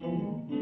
Thank